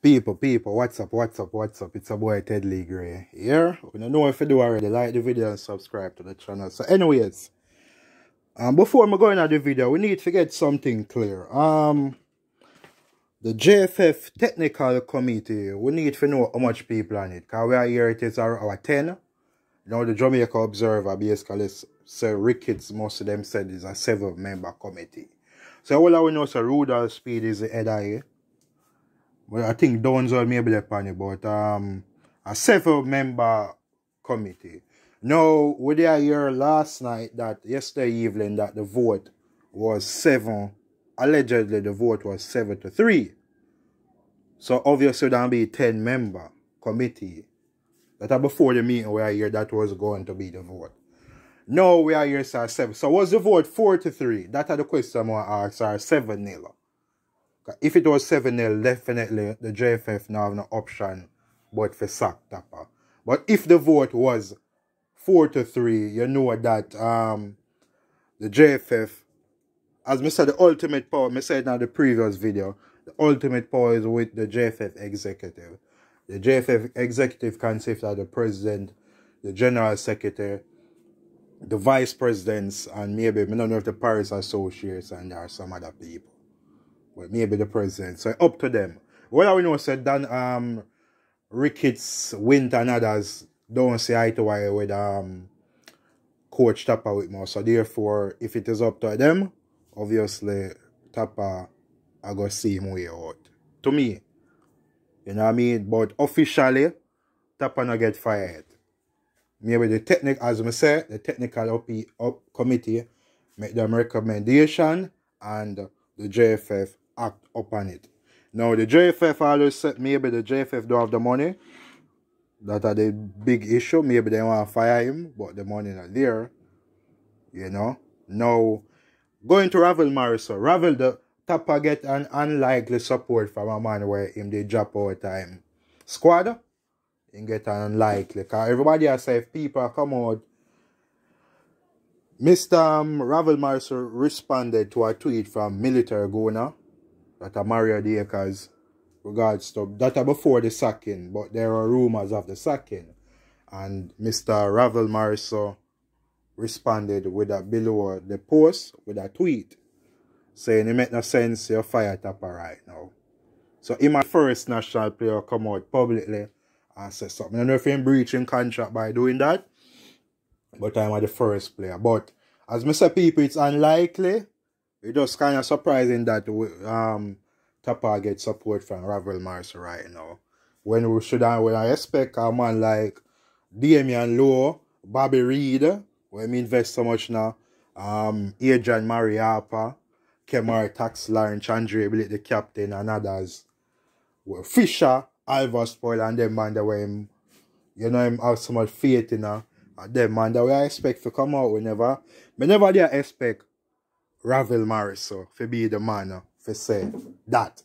People, people, what's up, what's up, what's up? It's a boy Ted Lee Gray here. We don't know if you do already, like the video and subscribe to the channel. So anyways, um, before we go into the video, we need to get something clear. Um, the JFF Technical Committee, we need to know how much people on it. Because we are here, it is our, our 10. Now the Jamaica Observer basically say Ricketts, most of them said is a seven member committee. So all I know is so Rudolph Speid is the head of it. But I think Donzo maybe the pan but um a seven member committee. Now we are here last night that yesterday evening that the vote was seven allegedly the vote was seven to three. So obviously there be a ten member committee. That before the meeting we are here that was going to be the vote. No, we are here sir seven. So was the vote four to three? That are the question I want to ask sir seven nil. If it was 7 0, definitely the JFF now have no option but for sack Tappa. But if the vote was 4 to 3, you know that um, the JFF, as I said, the ultimate power, I said in the previous video, the ultimate power is with the JFF executive. The JFF executive consists of the president, the general secretary, the vice presidents, and maybe, I don't know if the Paris Associates and there are some other people well, maybe the president. So up to them. What I know said Dan um Ricketts, Wint and others don't say eye to eye with um Coach Tappa Whitmore. So therefore, if it is up to them, obviously Tappa I go see him way out. To me. You know what I mean? But officially, Tappa not get fired. Maybe the technical, as I say, the technical up committee make them recommendation and the JFF act upon it. Now, the JFF always said maybe the JFF don't have the money. That are the big issue. Maybe they want to fire him, but the money not there. You know. Now, going to Ravel Morrison. Ravel, the Tappa get an unlikely support from a man where him they drop out time. Squad, he get an unlikely. Because everybody has said if people come out Mr. Um, Ravel Morrison responded to a tweet from Military Gooner that a Mario Akers regards to that are before the sacking, but there are rumors of the sacking. And Mr. Ravel Morrison responded with a below the post with a tweet saying it make no sense you're fire Tappa right now. So in my first national player come out publicly and say something. I don't know if he's breaching contract by doing that. But I'm the first player. But as Mr. People, it's unlikely it's just kind of surprising that um Tappa gets support from Ravel Mars right now. When we should have, when I expect a man like Damian Lowe, Bobby Reid, when we invest so much now, um, Adrian Mariappa, Kemar Tax Lawrence, Andre Blake, the captain, and others. Fisher, Alvas Powell, and them man that way him, you know, him have so much faith in her. And them man that we expect to come out whenever. We never dare expect Ravel Morrison for be the man uh, for say that.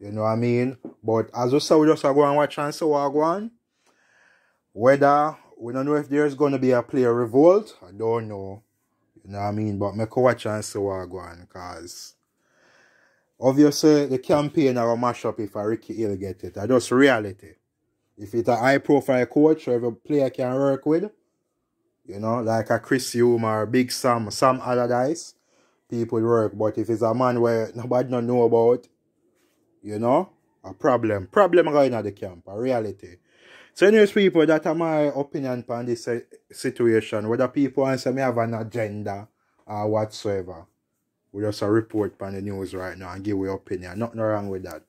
You know what I mean? But as we say, we just go and watch and see what go on. Whether, we don't know if there's going to be a player revolt. I don't know. You know what I mean? But make a watch and see what go on. Because obviously the campaign are mash up if Ricky Hill get it. That's just reality. If it's a high profile coach or every player can work with, you know, like a Chris Hume or Big Sam, Sam Allardyce, people work. But if it's a man where nobody don't know about, you know, a problem. Problem going at the camp, a reality. So anyways, people, that are my opinion on this uh, situation. Whether people answer me have an agenda or whatsoever. We just a report on the news right now and give your opinion. Nothing wrong with that.